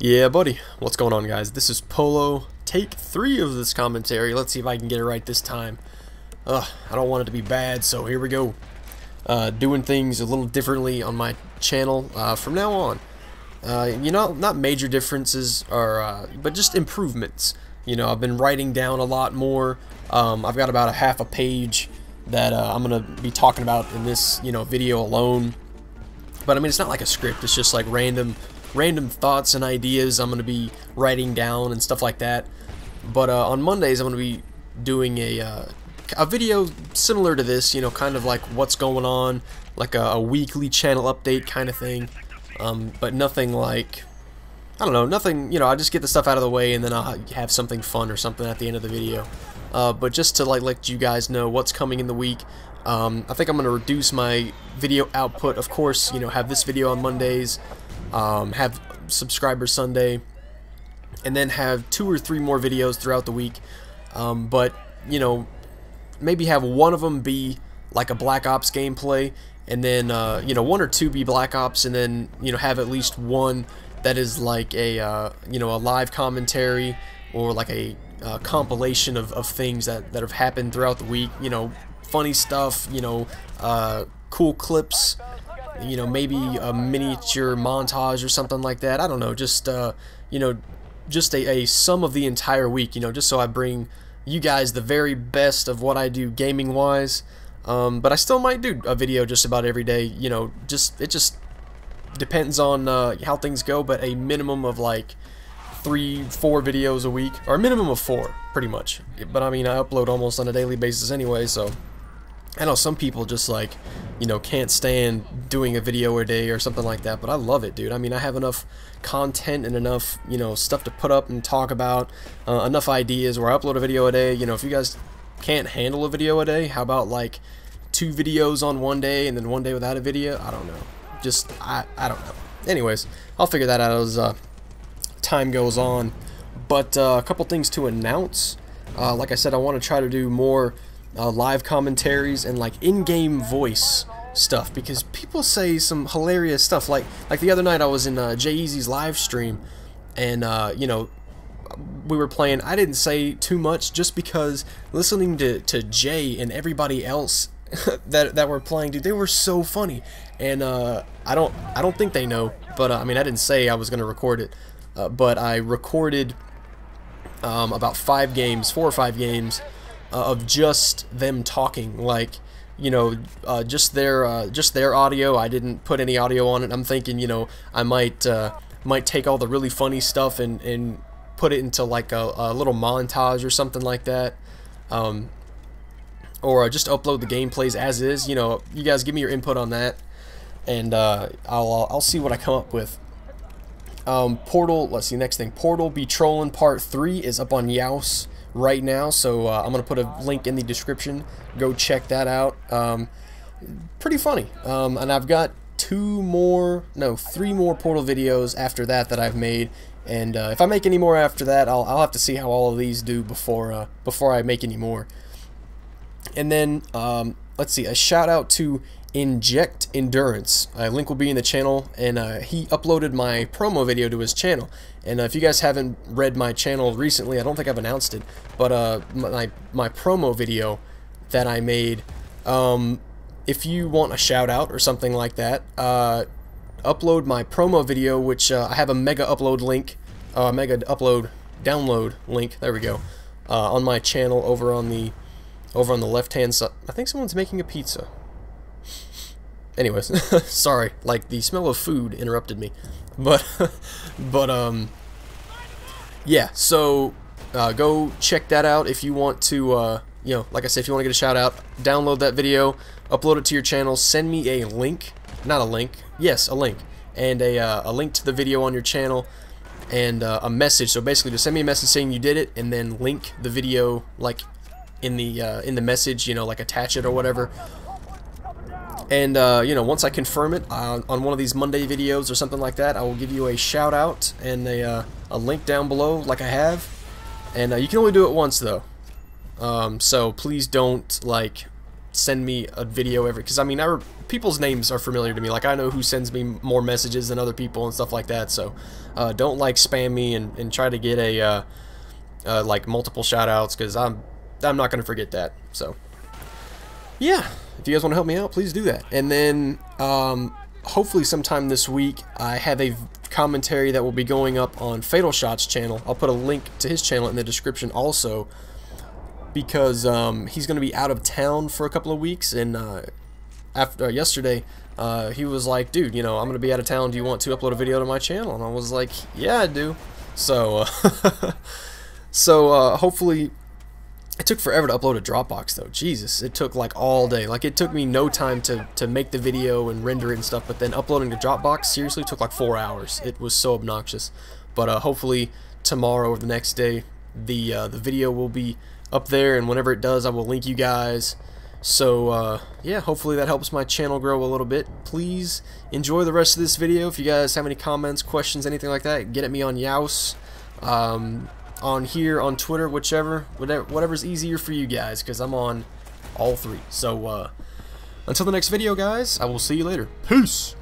Yeah, buddy. What's going on, guys? This is Polo. Take three of this commentary. Let's see if I can get it right this time. Ugh, I don't want it to be bad, so here we go. Uh, doing things a little differently on my channel uh, from now on. Uh, you know, not major differences, or uh, but just improvements. You know, I've been writing down a lot more. Um, I've got about a half a page that uh, I'm gonna be talking about in this, you know, video alone. But I mean, it's not like a script. It's just like random random thoughts and ideas I'm going to be writing down and stuff like that. But uh, on Mondays, I'm going to be doing a, uh, a video similar to this, you know, kind of like what's going on, like a, a weekly channel update kind of thing. Um, but nothing like, I don't know, nothing, you know, I just get the stuff out of the way and then I'll have something fun or something at the end of the video. Uh, but just to like let you guys know what's coming in the week, um, I think I'm going to reduce my video output. Of course, you know, have this video on Mondays, um, have subscriber Sunday, and then have two or three more videos throughout the week. Um, but you know, maybe have one of them be like a Black Ops gameplay, and then uh, you know one or two be Black Ops, and then you know have at least one that is like a uh, you know a live commentary or like a uh, compilation of, of things that, that have happened throughout the week. You know, funny stuff. You know, uh, cool clips you know, maybe a miniature montage or something like that. I don't know, just, uh, you know, just a, a sum of the entire week, you know, just so I bring you guys the very best of what I do gaming-wise. Um, but I still might do a video just about every day, you know, just, it just depends on uh, how things go, but a minimum of like three, four videos a week, or a minimum of four, pretty much. But I mean, I upload almost on a daily basis anyway, so I know some people just like, you know, can't stand doing a video a day or something like that, but I love it, dude. I mean, I have enough content and enough, you know, stuff to put up and talk about, uh, enough ideas where I upload a video a day. You know, if you guys can't handle a video a day, how about like two videos on one day and then one day without a video? I don't know. Just, I, I don't know. Anyways, I'll figure that out as uh, time goes on. But uh, a couple things to announce. Uh, like I said, I want to try to do more uh, live commentaries and like in-game voice stuff because people say some hilarious stuff. Like like the other night I was in uh, Jay-Eazy's live stream and uh, you know we were playing. I didn't say too much just because listening to, to Jay and everybody else that that were playing dude they were so funny. And uh, I don't I don't think they know but uh, I mean I didn't say I was gonna record it uh, but I recorded um, about five games four or five games uh, of just them talking like you know uh, just their uh, just their audio. I didn't put any audio on it. I'm thinking you know I might uh, might take all the really funny stuff and, and put it into like a, a little montage or something like that. Um, or just upload the gameplays as is. You know you guys give me your input on that and uh, I'll, I'll see what I come up with. Um, Portal let's see next thing. Portal Be Trolling Part 3 is up on Yeousch right now, so uh, I'm going to put a link in the description. Go check that out. Um, pretty funny. Um, and I've got two more, no, three more Portal videos after that that I've made. And uh, if I make any more after that, I'll, I'll have to see how all of these do before uh, before I make any more. And then, um, let's see, a shout out to EjectEndurance. A link will be in the channel, and uh, he uploaded my promo video to his channel. And uh, if you guys haven't read my channel recently, I don't think I've announced it, but uh, my, my promo video that I made, um, if you want a shout out or something like that, uh, upload my promo video, which uh, I have a Megaupload link, uh, Megaupload download link, there we go, uh, on my channel over on the over on the left hand side. I think someone's making a pizza. Anyways, sorry, like the smell of food interrupted me. But, but, um, yeah, so uh, go check that out if you want to, uh, you know, like I said, if you want to get a shout out, download that video, upload it to your channel, send me a link, not a link, yes, a link, and a, uh, a link to the video on your channel, and uh, a message. So basically, just send me a message saying you did it, and then link the video like in the uh, in the message, you know, like attach it or whatever. And, uh, you know, once I confirm it uh, on one of these Monday videos or something like that, I will give you a shout out and a, uh, a link down below like I have. And uh, you can only do it once, though. Um, so please don't, like, send me a video every because I mean I, people's names are familiar to me like I know who sends me more messages than other people and stuff like that so uh, don't like spam me and, and try to get a like multiple shout outs because I'm I'm not gonna forget that so yeah if you guys want to help me out please do that and then um, hopefully sometime this week I have a commentary that will be going up on Fatal Shots channel I'll put a link to his channel in the description also because um, he's going to be out of town for a couple of weeks. And uh, after uh, yesterday, uh, he was like, "Dude, you know, I'm going to be out of town. Do you want to upload a video to my channel?" And I was like, "Yeah, I do." So, uh, so uh, hopefully. It took forever to upload a Dropbox though. Jesus, it took like all day. Like it took me no time to, to make the video and render it and stuff, but then uploading the Dropbox seriously took like four hours. It was so obnoxious. But uh, hopefully tomorrow or the next day, the uh, the video will be up there and whenever it does I will link you guys so uh, yeah hopefully that helps my channel grow a little bit please enjoy the rest of this video if you guys have any comments questions anything like that get at me on Yeousch um, on here on Twitter whichever whatever whatever's easier for you guys because I'm on all three. So uh, until the next video guys I will see you later. Peace